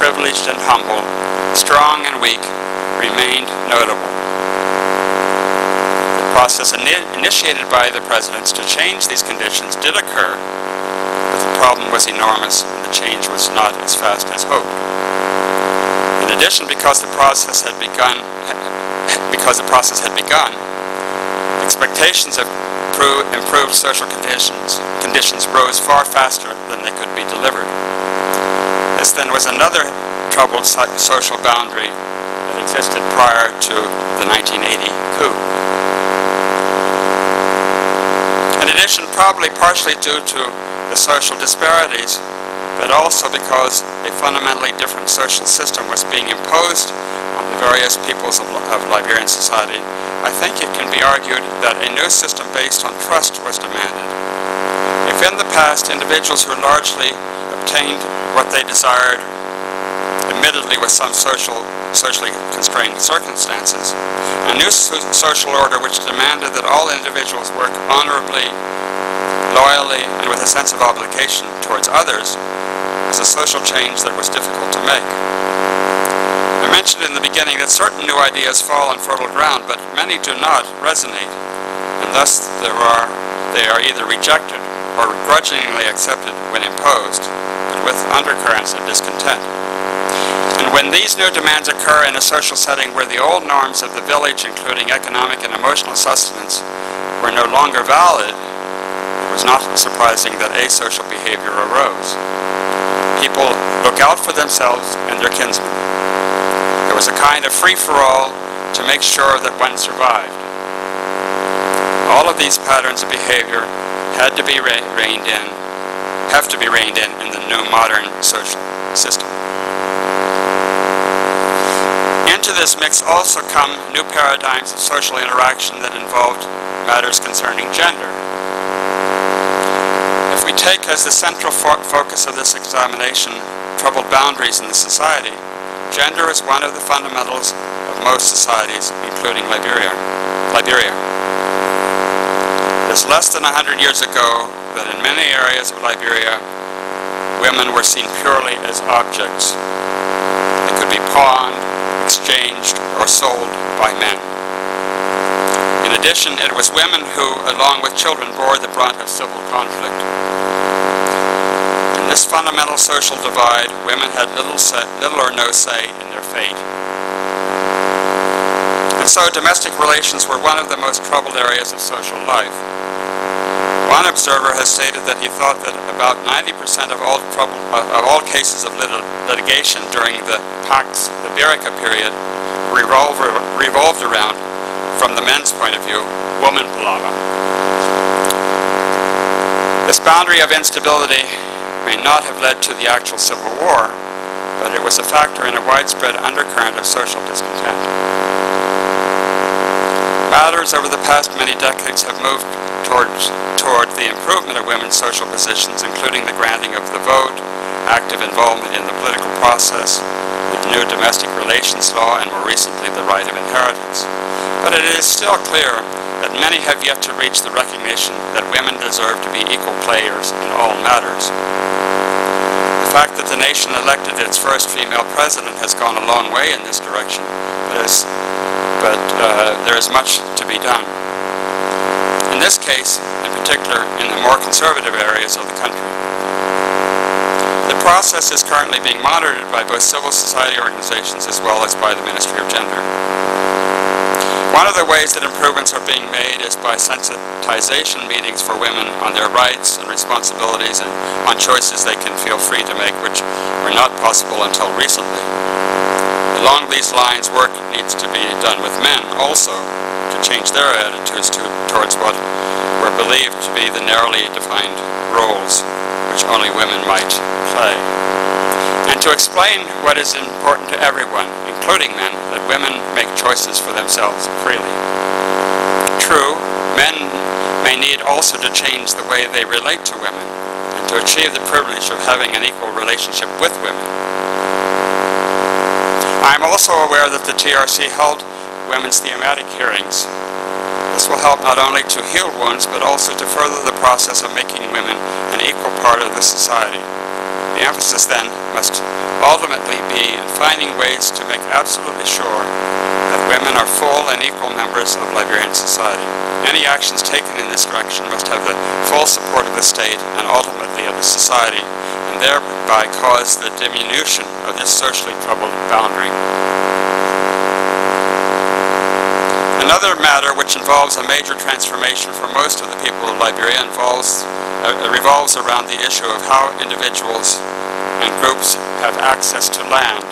privileged and humble, strong and weak, remained notable process initiated by the presidents to change these conditions did occur, but the problem was enormous and the change was not as fast as hoped. In addition, because the process had begun, because the process had begun, expectations of improved social conditions, conditions rose far faster than they could be delivered. This then was another troubled social boundary that existed prior to the 1980 coup. addition, probably partially due to the social disparities, but also because a fundamentally different social system was being imposed on the various peoples of, of Liberian society, I think it can be argued that a new system based on trust was demanded. If in the past individuals who largely obtained what they desired, admittedly with some social, socially constrained circumstances, a new social order which demanded that all individuals work honorably loyally, and with a sense of obligation towards others is a social change that was difficult to make. I mentioned in the beginning that certain new ideas fall on fertile ground, but many do not resonate, and thus there are, they are either rejected or grudgingly accepted when imposed, but with undercurrents of discontent. And when these new demands occur in a social setting where the old norms of the village, including economic and emotional sustenance, were no longer valid, was not surprising that asocial behavior arose. People look out for themselves and their kinsmen. There was a kind of free-for-all to to make sure that one survived. All of these patterns of behavior had to be reined in, have to be reined in in the new modern social system. Into this mix also come new paradigms of social interaction that involved matters concerning gender. We take as the central fo focus of this examination troubled boundaries in the society, gender is one of the fundamentals of most societies, including Liberia. Liberia. It's less than 100 years ago that in many areas of Liberia, women were seen purely as objects. They could be pawned, exchanged, or sold by men. In addition, it was women who, along with children, bore the brunt of civil conflict. This fundamental social divide, women had little, say, little or no say in their fate. And so domestic relations were one of the most troubled areas of social life. One observer has stated that he thought that about 90% of all trouble, uh, of all cases of lit litigation during the Pax Liberica period revolved, revolved around, from the men's point of view, woman palava. This boundary of instability may not have led to the actual civil war, but it was a factor in a widespread undercurrent of social discontent. Matters over the past many decades have moved towards, toward the improvement of women's social positions, including the granting of the vote, active involvement in the political process, the new domestic relations law, and more recently the right of inheritance. But it is still clear that many have yet to reach the recognition that women deserve to be equal players in all matters. The fact that the nation elected its first female president has gone a long way in this direction, but, but uh, there is much to be done in this case, in particular, in the more conservative areas of the country. The process is currently being monitored by both civil society organizations as well as by the Ministry of Gender. One of the ways that improvements are being made is by sensitization meetings for women on their rights and responsibilities and on choices they can feel free to make, which were not possible until recently. Along these lines, work needs to be done with men also to change their attitudes to, towards what were believed to be the narrowly defined roles which only women might play. To explain what is important to everyone, including men, that women make choices for themselves freely. True, men may need also to change the way they relate to women and to achieve the privilege of having an equal relationship with women. I am also aware that the TRC held women's thematic hearings. This will help not only to heal wounds, but also to further the process of making women an equal part of the society. The emphasis then must ultimately be in finding ways to make absolutely sure that women are full and equal members of Liberian society. Any actions taken in this direction must have the full support of the state and ultimately of the society, and thereby cause the diminution of this socially troubled boundary. Another matter which involves a major transformation for most of the people of Liberia involves, uh, revolves around the issue of how individuals and groups have access to land.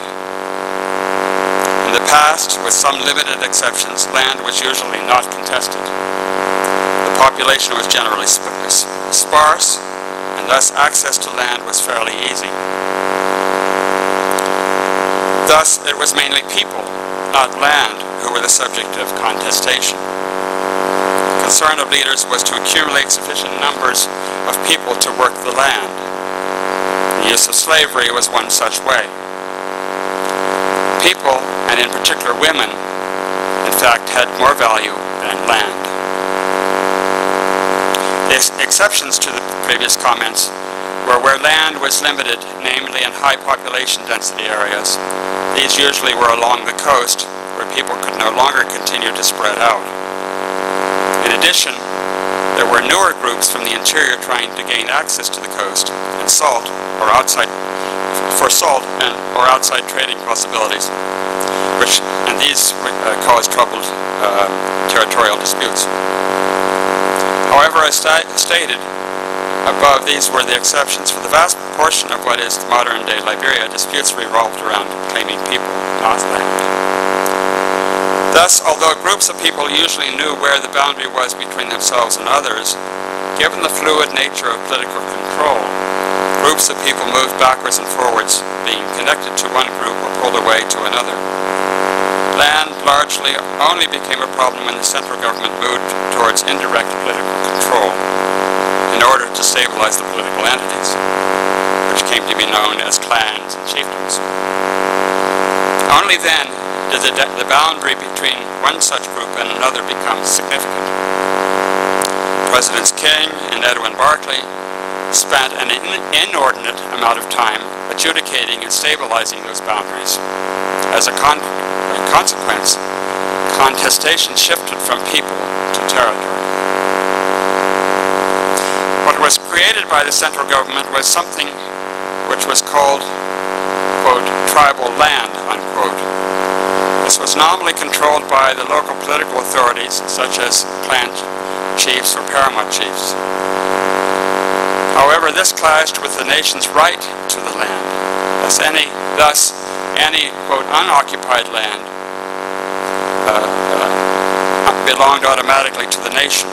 In the past, with some limited exceptions, land was usually not contested. The population was generally sp sparse, and thus access to land was fairly easy. Thus, it was mainly people, not land, who were the subject of contestation. The concern of leaders was to accumulate sufficient numbers of people to work the land. The use of slavery was one such way. People, and in particular women, in fact had more value than land. The exceptions to the previous comments were where land was limited, namely in high population density areas. These usually were along the coast, where people could no longer continue to spread out. In addition, there were newer groups from the interior trying to gain access to the coast and salt or outside for salt and or outside trading possibilities, which and these uh, caused troubled uh, territorial disputes. However, as sta stated above, these were the exceptions. For the vast portion of what is modern-day Liberia, disputes revolved around claiming people, not land. Thus, although groups of people usually knew where the boundary was between themselves and others, given the fluid nature of political control, groups of people moved backwards and forwards, being connected to one group or pulled away to another. Land largely only became a problem when the central government moved towards indirect political control in order to stabilize the political entities, which came to be known as clans and chiefdoms. Only then the, the boundary between one such group and another become significant. Presidents King and Edwin Barclay spent an in inordinate amount of time adjudicating and stabilizing those boundaries. As a, con a consequence, contestation shifted from people to territory. What was created by the central government was something which was called, quote, tribal land, unquote. This was nominally controlled by the local political authorities, such as clan chiefs or paramount chiefs. However, this clashed with the nation's right to the land. Thus, any, thus, any quote, unoccupied land uh, uh, belonged automatically to the nation.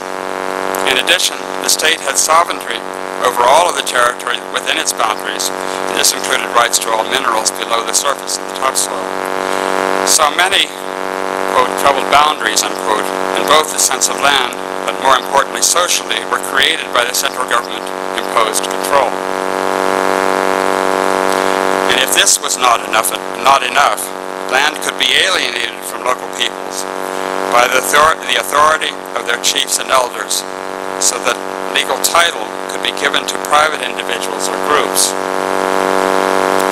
In addition, the state had sovereignty over all of the territory within its boundaries. This included rights to all minerals below the surface of the topsoil. So many, quote, troubled boundaries, unquote, in both the sense of land, but more importantly socially, were created by the central government imposed control. And if this was not enough, not enough, land could be alienated from local peoples by the, the authority of their chiefs and elders, so that legal title could be given to private individuals or groups.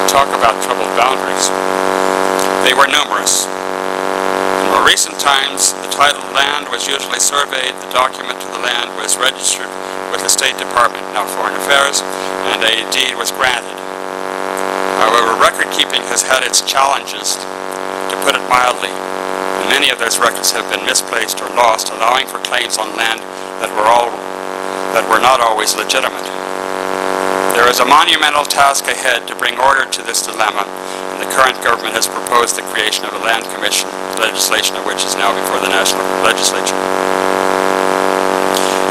Talk about troubled boundaries. They were numerous. In more recent times, the title land was usually surveyed, the document to the land was registered with the State Department, now Foreign Affairs, and a deed was granted. However, record keeping has had its challenges, to put it mildly, many of those records have been misplaced or lost, allowing for claims on land that were all that were not always legitimate. There is a monumental task ahead to bring order to this dilemma, the current government has proposed the creation of a land commission, legislation of which is now before the national legislature.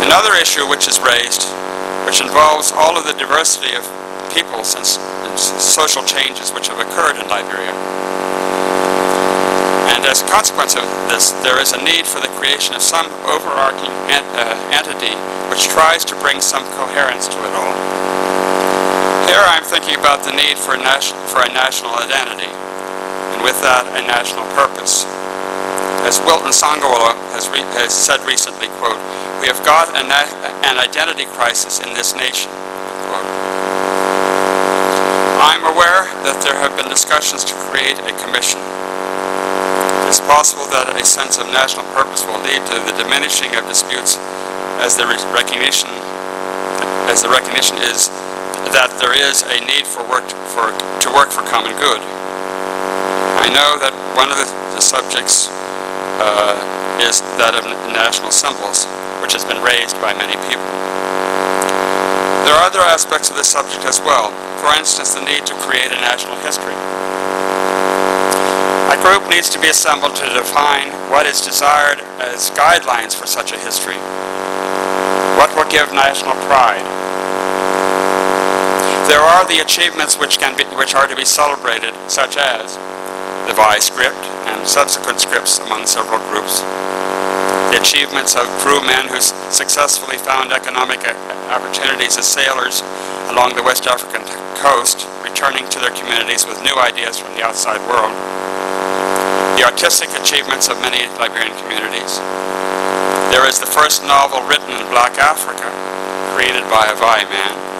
Another issue which is raised, which involves all of the diversity of peoples and, social changes which have occurred in Liberia. And as a consequence of this, there is a need for the creation of some overarching ent uh, entity which tries to bring some coherence to it all. Here I'm thinking about the need for, for a national identity, and with that, a national purpose. As Wilton Sankawulo has, has said recently, quote, we have got an, an identity crisis in this nation. I'm aware that there have been discussions to create a commission. It's possible that a sense of national purpose will lead to the diminishing of disputes as the recognition as the recognition is that there is a need for work for to work for common good. I know that one of the, the subjects uh, is that of national symbols which has been raised by many people. There are other aspects of this subject as well. For instance, the need to create a national history. A group needs to be assembled to define what is desired as guidelines for such a history. What will give national pride? There are the achievements which, can be, which are to be celebrated, such as the Vai script and subsequent scripts among several groups, the achievements of Krumen who successfully found economic opportunities as sailors along the West African coast, returning to their communities with new ideas from the outside world. The artistic achievements of many Liberian communities. There is the first novel written in Black Africa, created by a Vai man.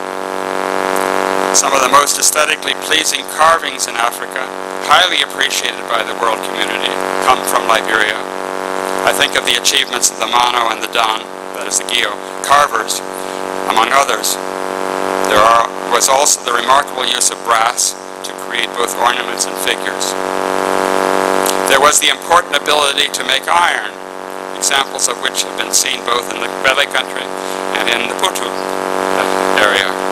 Some of the most aesthetically pleasing carvings in Africa, highly appreciated by the world community, come from Liberia. I think of the achievements of the Mano and the Dan, that is the Gio, carvers, among others. There are, was also the remarkable use of brass to create both ornaments and figures. There was the important ability to make iron, examples of which have been seen both in the Bele country and in the Putu area.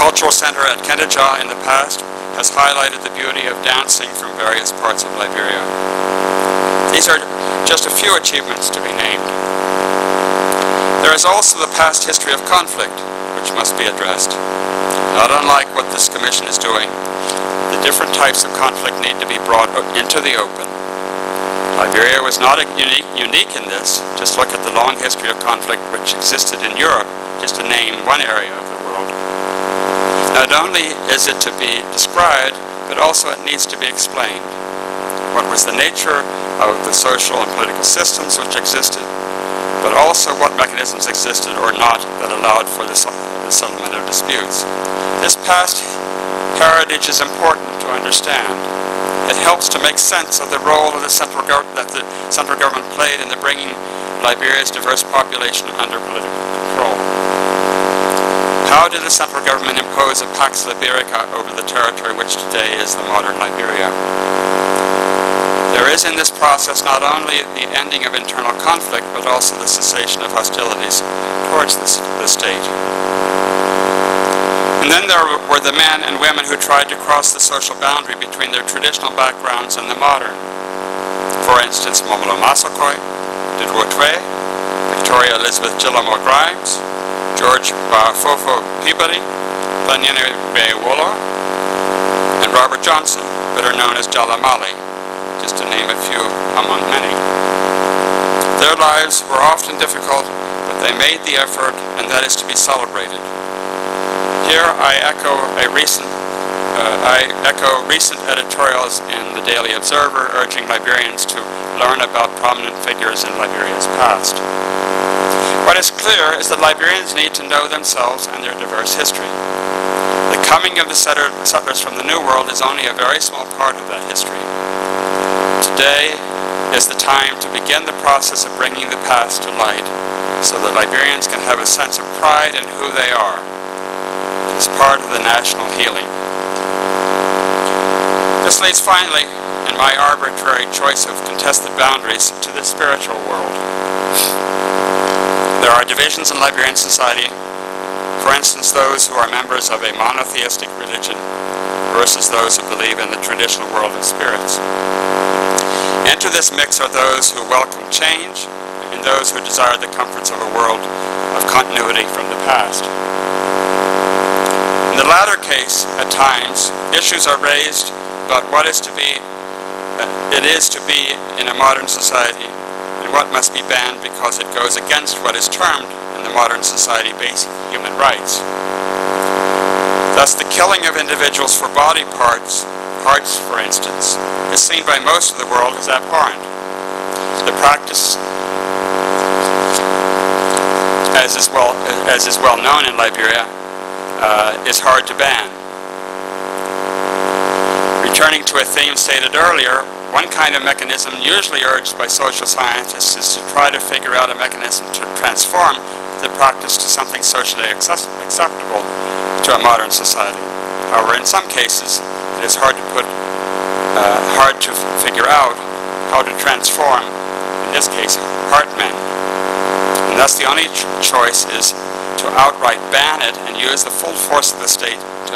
Cultural center at Kendeja in the past has highlighted the beauty of dancing from various parts of Liberia. These are just a few achievements to be named. There is also the past history of conflict, which must be addressed. Not unlike what this commission is doing, the different types of conflict need to be brought into the open. Liberia was not unique, unique in this. Just look at the long history of conflict which existed in Europe, just to name one area of the world. Not only is it to be described, but also it needs to be explained. What was the nature of the social and political systems which existed, but also what mechanisms existed or not that allowed for the, settlement of disputes. This past heritage is important to understand. It helps to make sense of the role of the central that the central government played in the bringing Liberia's diverse population under political. How did the central government impose a Pax Liberica over the territory which today is the modern Liberia? There is in this process not only the ending of internal conflict, but also the cessation of hostilities towards the, the state. And then there were the men and women who tried to cross the social boundary between their traditional backgrounds and the modern. For instance, Momolu Massaquoi, Didwotwe, Victoria Elizabeth Gillamo Grimes, George Bafofo Peabody, Plenyono Wolo, and Robert Johnson, better known as Jalamali, just to name a few among many. Their lives were often difficult, but they made the effort, and that is to be celebrated. Here I echo a recent uh, I echo recent editorials in the Daily Observer urging Liberians to learn about prominent figures in Liberia's past. What is clear is that Liberians need to know themselves and their diverse history. The coming of the settlers from the New World is only a very small part of that history. Today is the time to begin the process of bringing the past to light so that Liberians can have a sense of pride in who they are is part of the national healing. This leads finally, in my arbitrary choice of contested boundaries, to the spiritual world. There are divisions in Liberian society, for instance those who are members of a monotheistic religion versus those who believe in the traditional world of spirits. Into this mix are those who welcome change and those who desire the comforts of a world of continuity from the past. In the latter case, at times, issues are raised about what is to be, uh, it is to be in a modern society, what must be banned because it goes against what is termed in the modern society basic human rights. Thus, the killing of individuals for body parts, hearts for instance, is seen by most of the world as abhorrent. The practice, as is well, as is well known in Liberia, uh, is hard to ban. Returning to a theme stated earlier, one kind of mechanism usually urged by social scientists is to try to figure out a mechanism to transform the practice to something socially acceptable to a modern society. However, in some cases, it is hard to put, uh, hard to figure out how to transform, in this case, heart men. And thus the only ch choice is to outright ban it and use the full force of the state to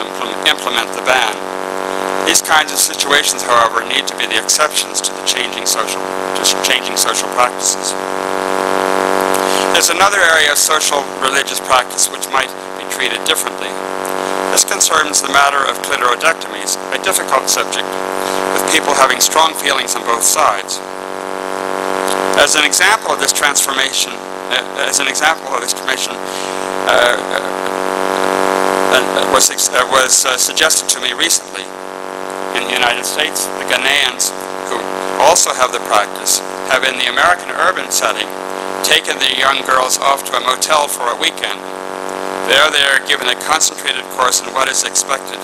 implement the ban. These kinds of situations, however, need to be the exceptions to the changing social, to changing social practices. There's another area of social religious practice which might be treated differently. This concerns the matter of clitoridectomies, a difficult subject, with people having strong feelings on both sides. As an example of this transformation, uh, as an example of this transformation, uh, uh, was, was suggested to me recently in the United States. The Ghanaians, who also have the practice, have in the American urban setting taken the young girls off to a motel for a weekend. There they are given a concentrated course in what is expected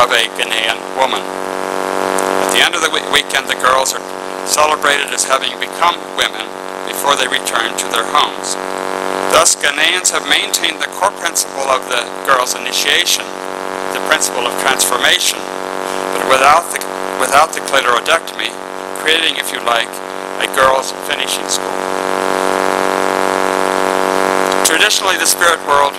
of a Ghanaian woman. At the end of the weekend, the girls are celebrated as having become women before they return to their homes. Thus, Ghanaians have maintained the core principle of the girl's initiation, the principle of transformation, without the, without the clitoridectomy, creating, if you like, a girl's finishing school. Traditionally, the spirit world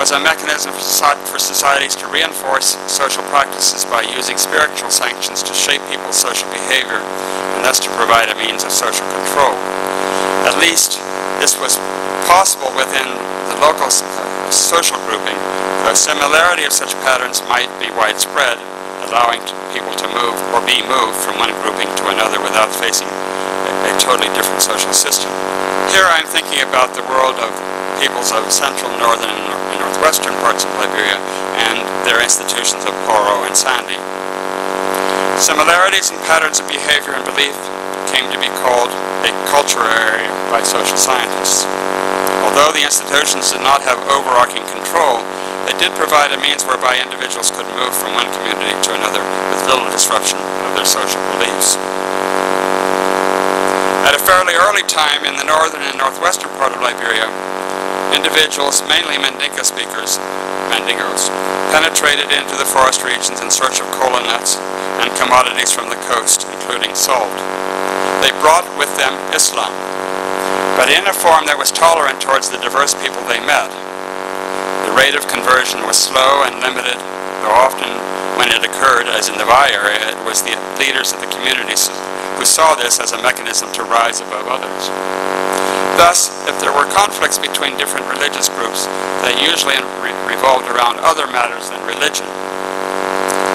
was a mechanism for for societies to reinforce social practices by using spiritual sanctions to shape people's social behavior and thus to provide a means of social control. At least this was possible within the local social grouping. The similarity of such patterns might be widespread, allowing people to move or be moved from one grouping to another without facing a, a totally different social system. Here I'm thinking about the world of peoples of central, northern, and nor- northwestern parts of Liberia and their institutions of Poro and Sande. Similarities and patterns of behavior and belief came to be called a culture area by social scientists. Although the institutions did not have overarching control, they did provide a means whereby individuals could move from one community to another with little disruption of their social beliefs. At a fairly early time in the northern and northwestern part of Liberia, individuals, mainly Mandinka speakers, Mandingos, penetrated into the forest regions in search of cola nuts and commodities from the coast, including salt. They brought with them Islam, but in a form that was tolerant towards the diverse people they met. The rate of conversion was slow and limited, though often when it occurred, as in the Vai area, it was the leaders of the communities who saw this as a mechanism to rise above others. Thus, if there were conflicts between different religious groups, they usually re- revolved around other matters than religion,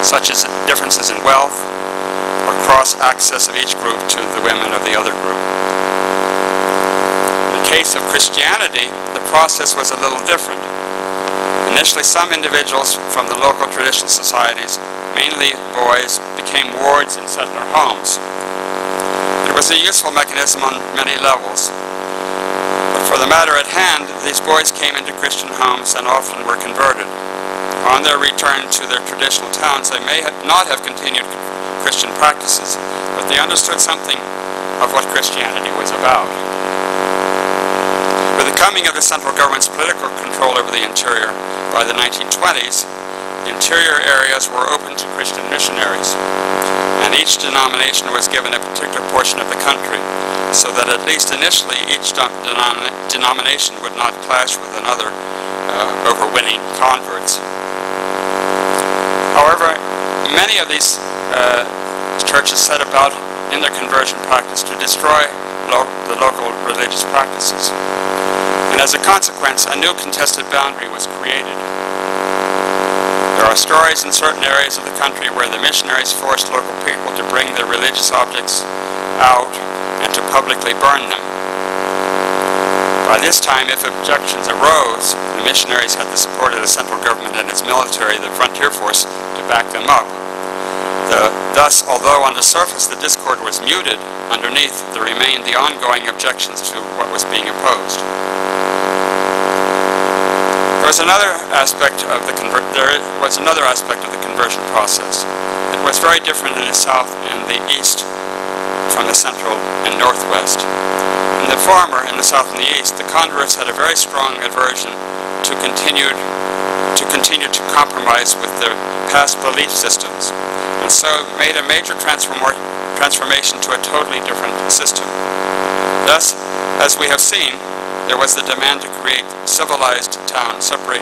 such as differences in wealth or cross access of each group to the women of the other group. In the case of Christianity, the process was a little different. Initially, some individuals from the local traditional societies, mainly boys, became wards in settler homes. It was a useful mechanism on many levels. But for the matter at hand, these boys came into Christian homes and often were converted. On their return to their traditional towns, they may have not have continued Christian practices, but they understood something of what Christianity was about. With the coming of the central government's political control over the interior by the 1920s, interior areas were open to Christian missionaries, and each denomination was given a particular portion of the country, so that at least initially each de- denom- denomination would not clash with another uh, over winning converts. However, many of these uh, churches set about in their conversion practice to destroy lo- the local religious practices. And as a consequence, a new contested boundary was created. There are stories in certain areas of the country where the missionaries forced local people to bring their religious objects out and to publicly burn them. By this time, if objections arose, the missionaries had the support of the central government and its military, the frontier force, to back them up. Thus, although on the surface the discord was muted, underneath there remained the ongoing objections to what was being opposed. There was another aspect of the there was another aspect of the conversion process. It was very different in the south and the east from the central and northwest. In the former, in the south and the east, the converts had a very strong aversion to continued to continue to compromise with their past belief systems, and so made a major transform- transformation to a totally different system. Thus, as we have seen, there was the demand to create civilized towns separate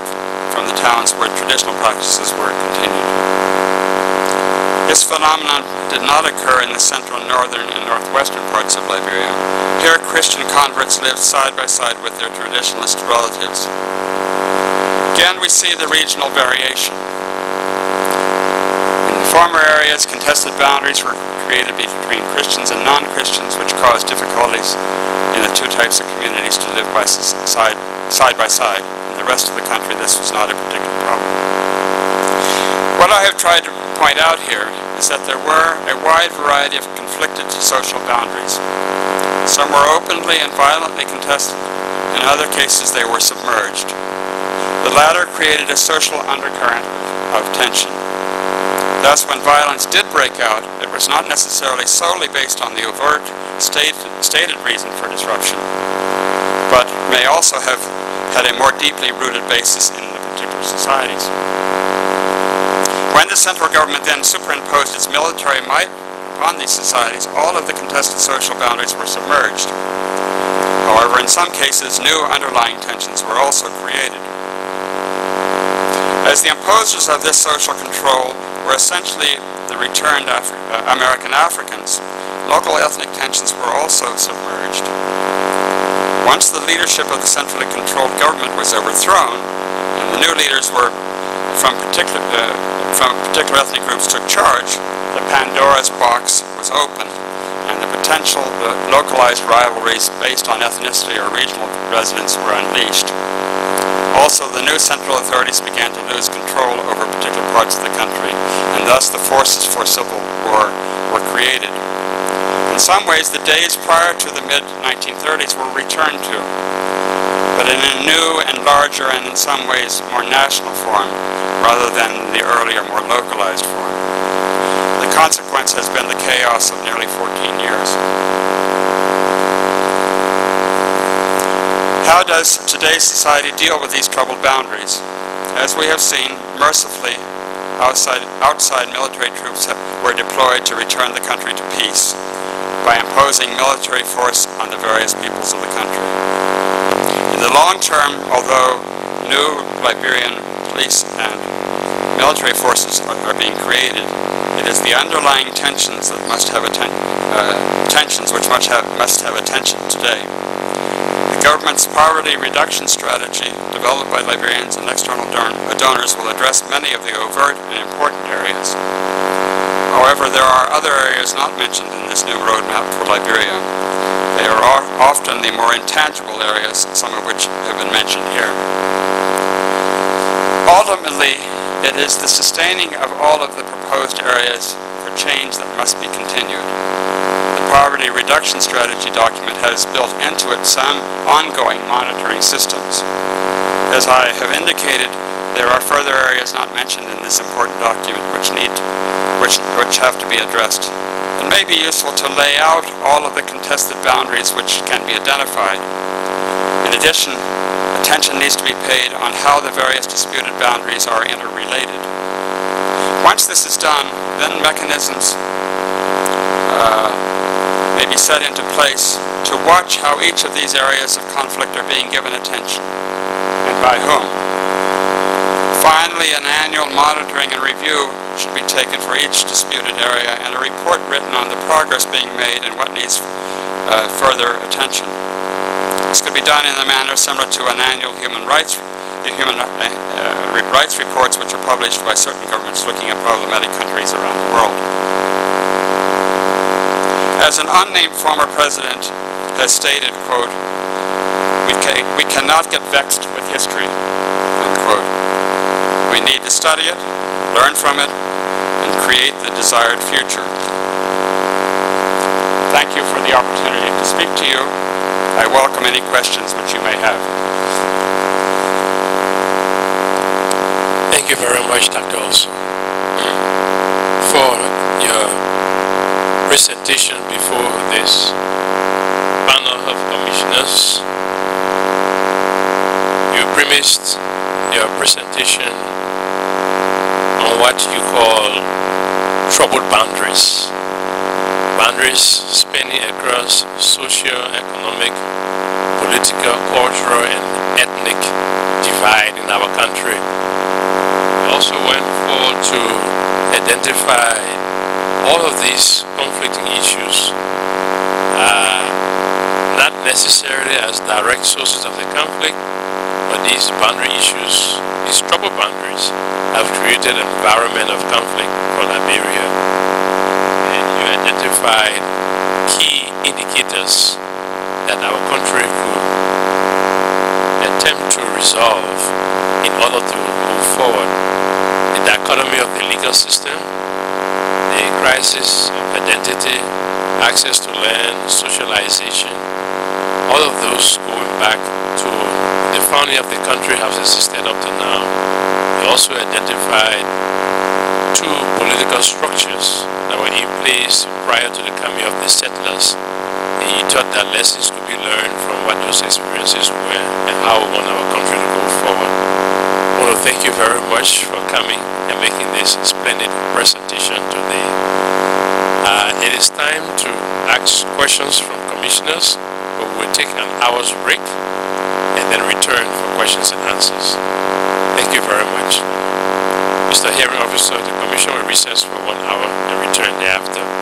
from the towns where traditional practices were continued. This phenomenon did not occur in the central, northern, and northwestern parts of Liberia. Here, Christian converts lived side by side with their traditionalist relatives. Again, we see the regional variation. In the former contested boundaries were created between Christians and non-Christians, which caused difficulties in the two types of communities to live by side, side by side. In the rest of the country, this was not a particular problem. What I have tried to point out here is that there were a wide variety of conflicted social boundaries. Some were openly and violently contested. In other cases, they were submerged. The latter created a social undercurrent of tension. Thus, when violence did break out, it was not necessarily solely based on the overt, state, stated reason for disruption, but may also have had a more deeply rooted basis in the particular societies. When the central government then superimposed its military might upon these societies, all of the contested social boundaries were submerged. However, in some cases, new underlying tensions were also created. As the imposers of this social control were essentially the returned Afri- uh, American Africans, local ethnic tensions were also submerged. Once the leadership of the centrally controlled government was overthrown, and the new leaders were from particular, uh, from particular ethnic groups took charge, the Pandora's box was opened, and the potential uh, localized rivalries based on ethnicity or regional residence were unleashed. Also, the new central authorities began to lose control over parts of the country, and thus the forces for civil war were created. In some ways, the days prior to the mid-1930s were returned to, but in a new and larger and in some ways more national form, rather than the earlier, more localized form. The consequence has been the chaos of nearly 14 years. How does today's society deal with these troubled boundaries? As we have seen, mercifully, outside, outside military troops were deployed to return the country to peace by imposing military force on the various peoples of the country. In the long term, although new Liberian police and military forces are, being created, it is the underlying tensions that must have atten- uh, tensions which must have, must have attention today. The government's poverty reduction strategy, developed by Liberians and external don- uh, donors, will address many of the overt and important areas. However, there are other areas not mentioned in this new roadmap for Liberia. They are often the more intangible areas, some of which have been mentioned here. Ultimately, it is the sustaining of all of the proposed areas for change that must be continued. Poverty reduction strategy document has built into it some ongoing monitoring systems. As I have indicated, there are further areas not mentioned in this important document which need, which, which have to be addressed. It may be useful to lay out all of the contested boundaries which can be identified. In addition, attention needs to be paid on how the various disputed boundaries are interrelated. Once this is done, then mechanisms uh, may be set into place to watch how each of these areas of conflict are being given attention and by whom. Finally, an annual monitoring and review should be taken for each disputed area and a report written on the progress being made and what needs uh, further attention. This could be done in a manner similar to an annual human rights the human uh, uh, rights reports which are published by certain governments looking at problematic countries around the world. As an unnamed former president has stated, quote, we, we cannot get vexed with history, unquote. We need to study it, learn from it, and create the desired future. Thank you for the opportunity to speak to you. I welcome any questions which you may have. Thank you very much, Dr. Holsoe, for your presentation before this panel of commissioners. You premised your presentation on what you call troubled boundaries. Boundaries spanning across social, economic, political, cultural, and ethnic divide in our country also went forward to identify all of these conflicting issues, uh, not necessarily as direct sources of the conflict, but these boundary issues, these trouble boundaries, have created an environment of conflict for Liberia. And you identified key indicators that our country could attempt to resolve in order to move forward in the dichotomy of the legal system, the crisis of identity, access to land, socialization, all of those going back to the founding of the country have existed up to now. We also identified two political structures that were in place prior to the coming of the settlers. And you thought that lessons could be learned from what those experiences were and how we want our country to go forward. I want to thank you very much for coming and making this splendid presentation today. Uh, it is time to ask questions from commissioners, but we'll take an hour's break and then return for questions and answers. Thank you very much. Mr. Hearing Officer, the Commission will recess for one hour and return thereafter.